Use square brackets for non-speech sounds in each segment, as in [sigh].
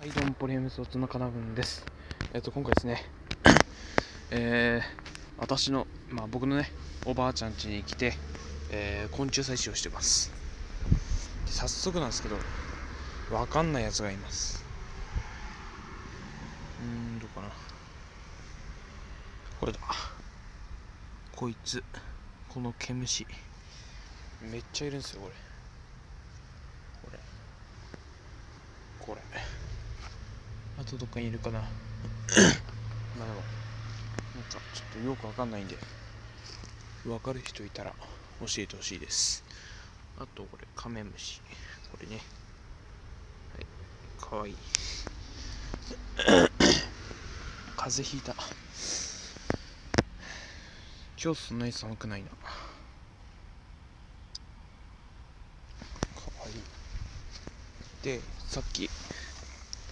はい、どうも、ポリエムスオツのかなぶんです。えっと、今回ですね、[coughs] えー、私の、まあ僕のね、おばあちゃん家に来て、えー、昆虫採集をしてます。早速なんですけど、わかんないやつがいます。うーん、どうかな。これだ。こいつ、この毛虫。めっちゃいるんですよ、これ。これ。これ。あとどっかにいるかな。まあでもなんかちょっとよくわかんないんでわかる人いたら教えてほしいです。あとこれカメムシ。これね。はい。かわいい。[coughs] 風邪ひいた。今日そんなに寒くないな。かわいい。でさっき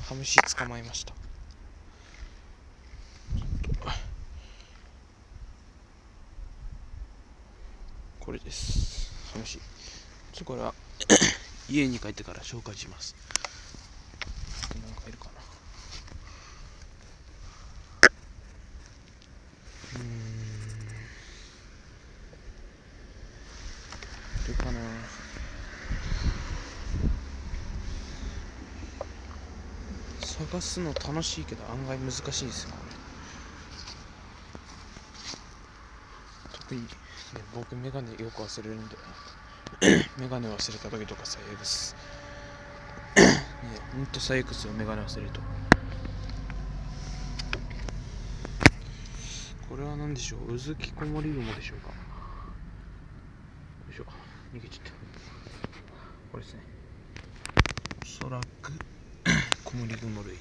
ハムシ捕まえました。これです。ハムシ。ちょこれは家に帰ってから紹介しますなんかいるかなうーんいるかな探すの楽しいけど案外難しいですよこれ特に、ね、僕メガネよく忘れるんで。[coughs] メガネ忘れた時とか最悪です。ね [coughs] ほんと最悪ですよメガネ忘れると。これは何でしょう？うずきこもり雲でしょうか？よいしょ。逃げちゃった。これですね。おそらくコモリグモ類。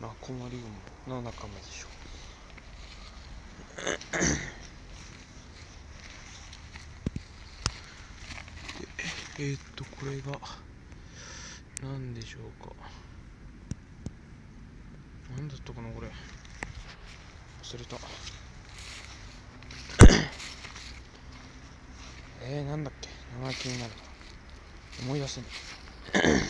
まあコモリグモの仲間でしょう。でえー、っとこれが何でしょうか。何だったかなこれ。忘れた。えー、なんだっけ。名前気になるな。思い出せない。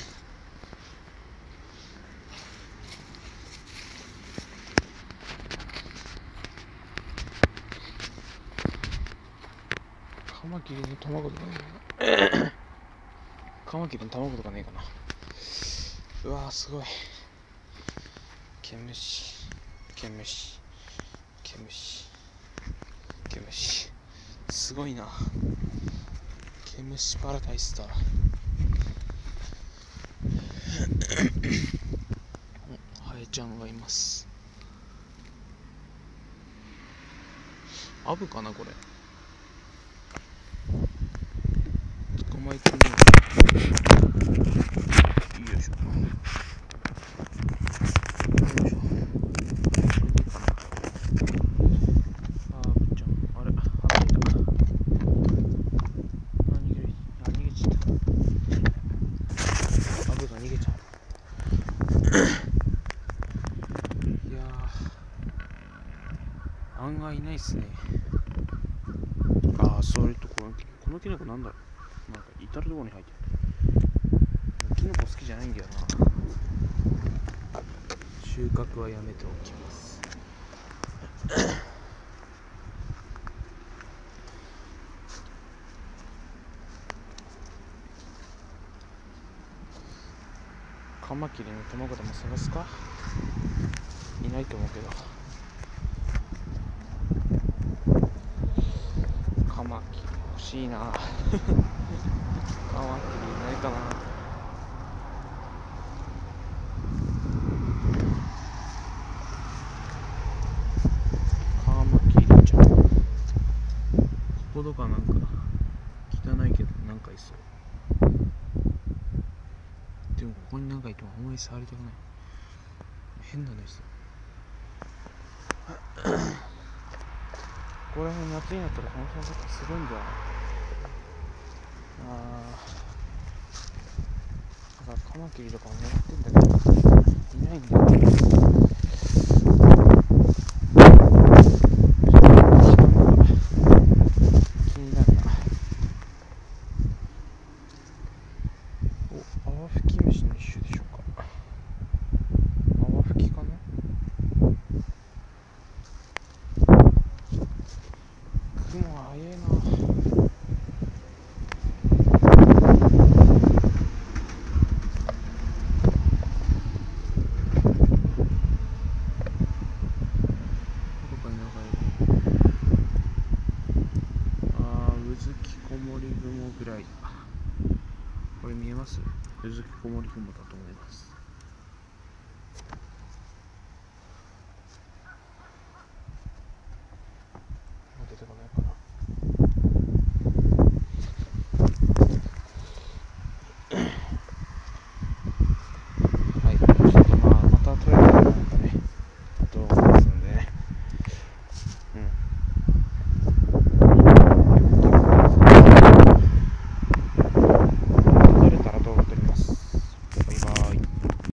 カマキリの卵とかね。えかなカマキリの卵とかねえかな。うわすごい。毛虫毛虫毛虫毛虫すごいな。毛虫パラダイスだ。[coughs] ハエちゃんがいます。アブかなこれ。捕まえてみようよいよいしょあーぶっちゃあれあっいたあ逃げるあ逃げちゃったアブが逃げちゃういや案外いないっすねああそれとこのこのキノコなんだろう。至る所に入ってる。キノコ好きじゃないんだよな。収穫はやめておきます。[coughs] カマキリの卵でも探すか？いないと思うけど。カマキリ。欲しいな。カマキリいないかな。カマキリちゃん。こことかなんか汚いけどなんかいそう。でもここになんかいてもあんまり触りたくない。変なですここら辺夏になったらこの辺とかすごいんだよな。あだからカマキリとかも狙ってんだけどいないんだよ。雲が早い。なこれ見えます？うずきこもり雲だと思います。